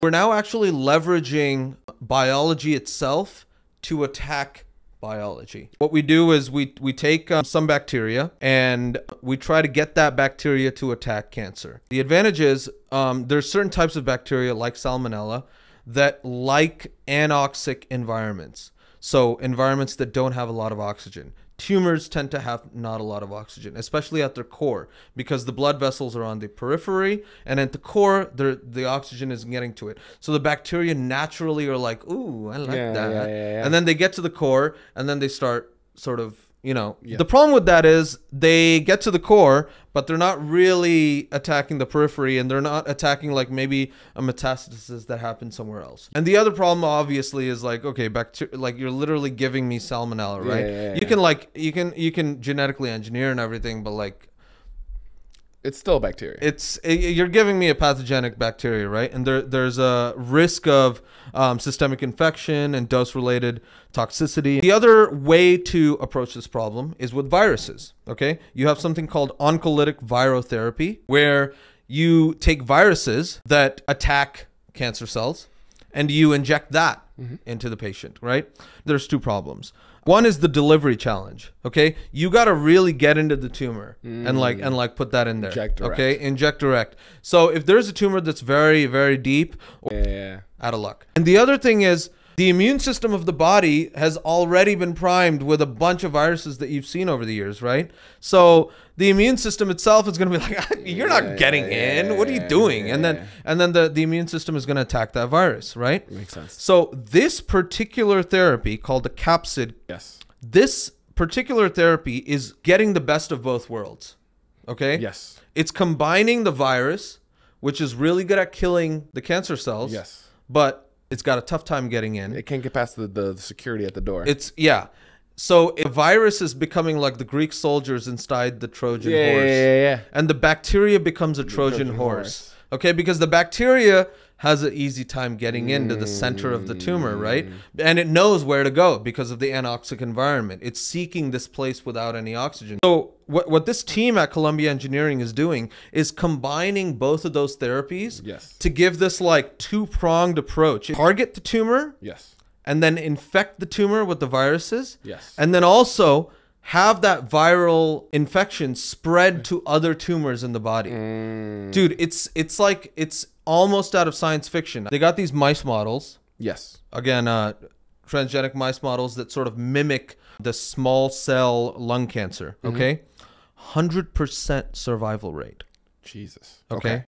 We're now actually leveraging biology itself to attack biology. What we do is we we take um, some bacteria and we try to get that bacteria to attack cancer. The advantage is um, there's certain types of bacteria like salmonella that like anoxic environments. So environments that don't have a lot of oxygen. Tumors tend to have not a lot of oxygen, especially at their core, because the blood vessels are on the periphery, and at the core, the oxygen is getting to it. So the bacteria naturally are like, "Ooh, I like Yeah, that," yeah, yeah, and then they get to the core, and then they start sort of, you know. Yeah. The problem with that is they get to the core, but they're not really attacking the periphery, and they're not attacking like maybe a metastasis that happened somewhere else. And the other problem, obviously, is like, okay, bacteria, like you're literally giving me salmonella, right? yeah, yeah, you can like you can you can genetically engineer and everything, but like It's still bacteria. it's you're giving me a pathogenic bacteria, right? And there there's a risk of um, systemic infection and dose related toxicity. The other way to approach this problem is with viruses. Okay, you have something called oncolytic virotherapy, where you take viruses that attack cancer cells and you inject that Mm-hmm. into the patient, right? There's two problems. One is the delivery challenge. Okay, you got to really get into the tumor and like and like put that in there. Inject direct. Okay, inject direct. So if there's a tumor that's very very deep, yeah. out of luck. And the other thing is the immune system of the body has already been primed with a bunch of viruses that you've seen over the years, right? So the immune system itself is going to be like, "You're not Yeah, getting yeah, in. yeah, what are you doing?" and then and then the the immune system is going to attack that virus, right? Makes sense. So this particular therapy called the capsid, Yes. this particular therapy is getting the best of both worlds. Okay? Yes. It's combining the virus, which is really good at killing the cancer cells Yes. but it's got a tough time getting in. It can't get past the, the security at the door. It's yeah. So a virus is becoming like the Greek soldiers inside the Trojan yeah, horse, yeah, yeah, yeah. and the bacteria becomes a Trojan, Trojan horse. horse. Okay, because the bacteria has an easy time getting into the center of the tumor, right? Mm. And it knows where to go because of the anoxic environment. It's seeking this place without any oxygen. So what what this team at Columbia Engineering is doing is combining both of those therapies Yes. to give this like two-pronged approach. Target the tumor Yes. and then infect the tumor with the viruses. Yes. And then also have that viral infection spread to other tumors in the body. Mm, Dude, it's it's like it's almost out of science fiction. They got these mice models, yes. again, uh transgenic mice models that sort of mimic the small cell lung cancer, mm-hmm. okay? 100% survival rate, Jesus. okay?